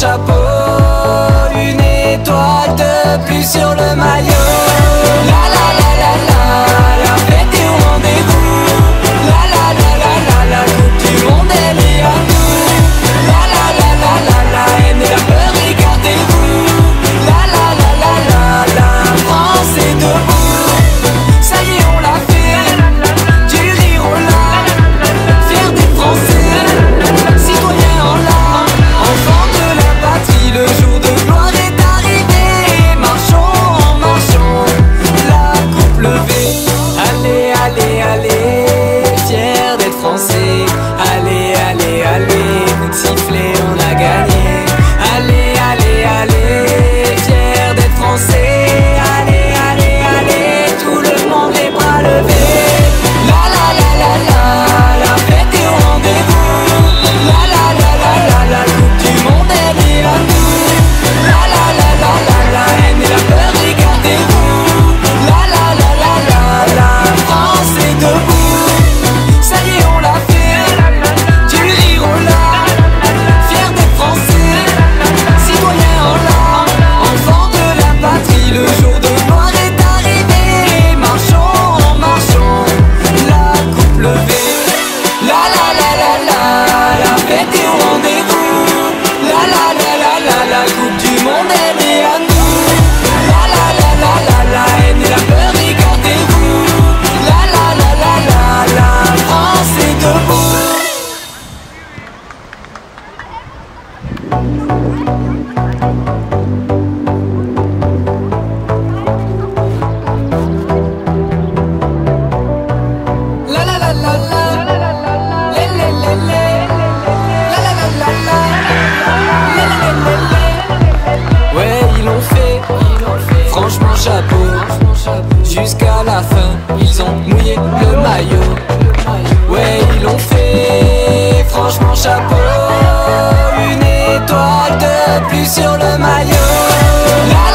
chapeau, une étoile de plus sur le jusqu'à la fin. Ils ont mouillé le maillot. Ouais ils l'ont fait. Franchement chapeau. Une étoile de plus sur le maillot.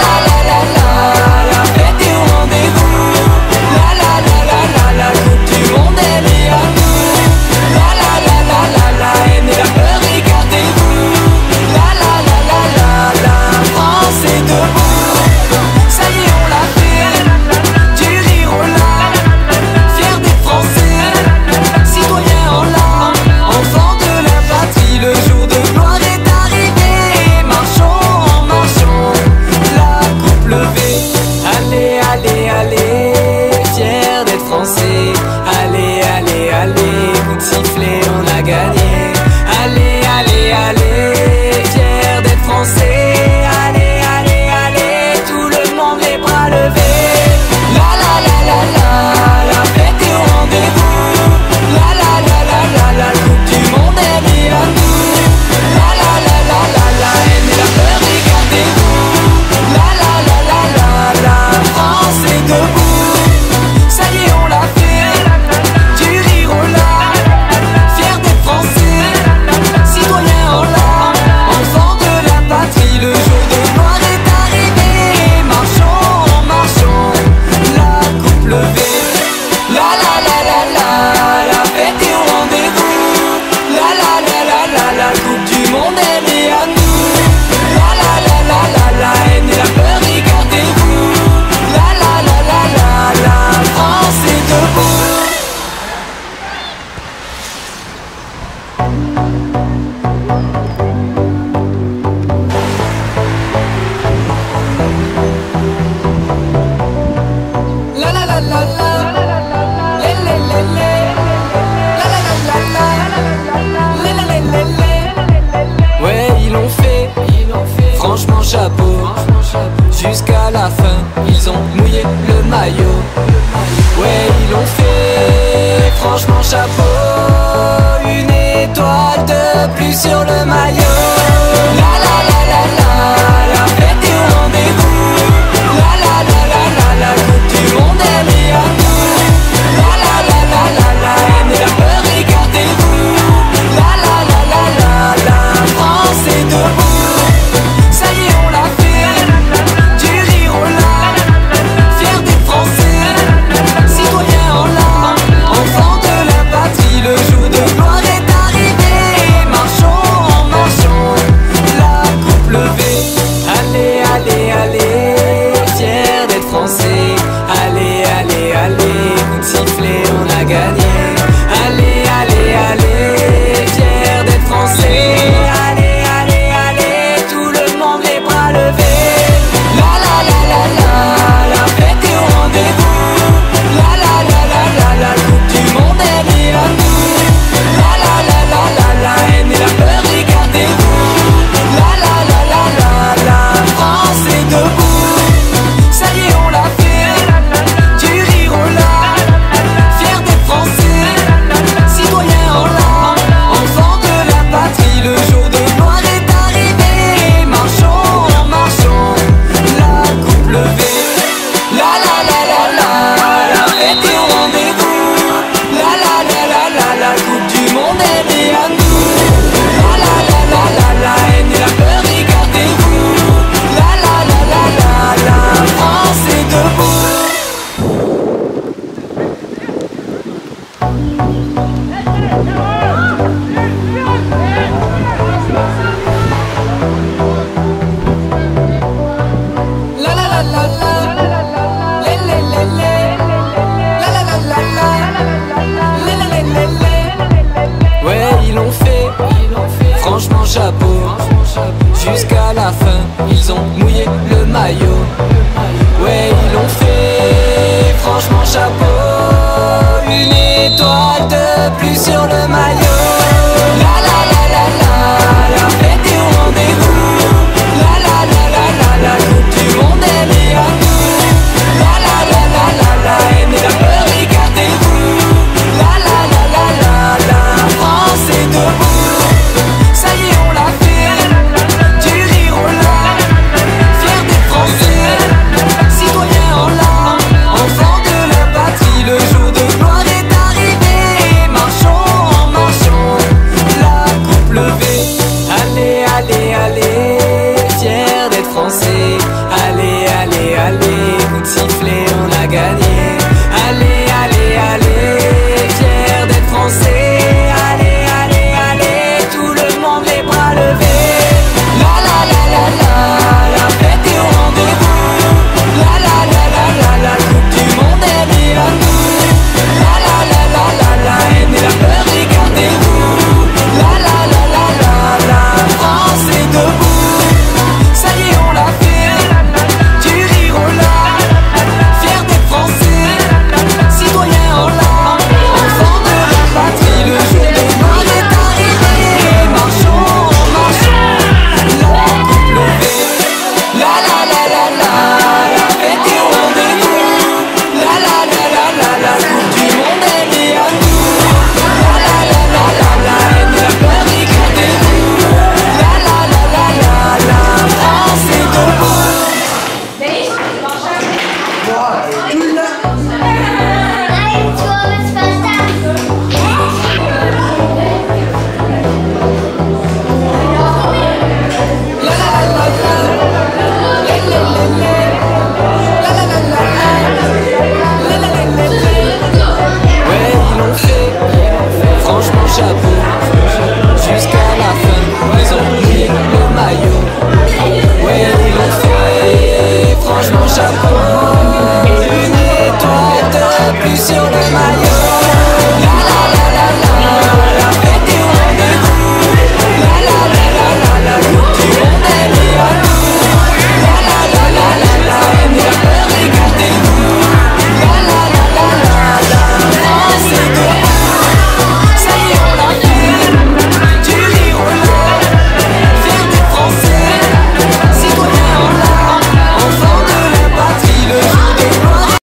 Jusqu'à la fin, ils ont mouillé le maillot. Ouais, ils l'ont fait, franchement chapeau. Une étoile de plus sur le maillot. plus sur le maillot. La la la la.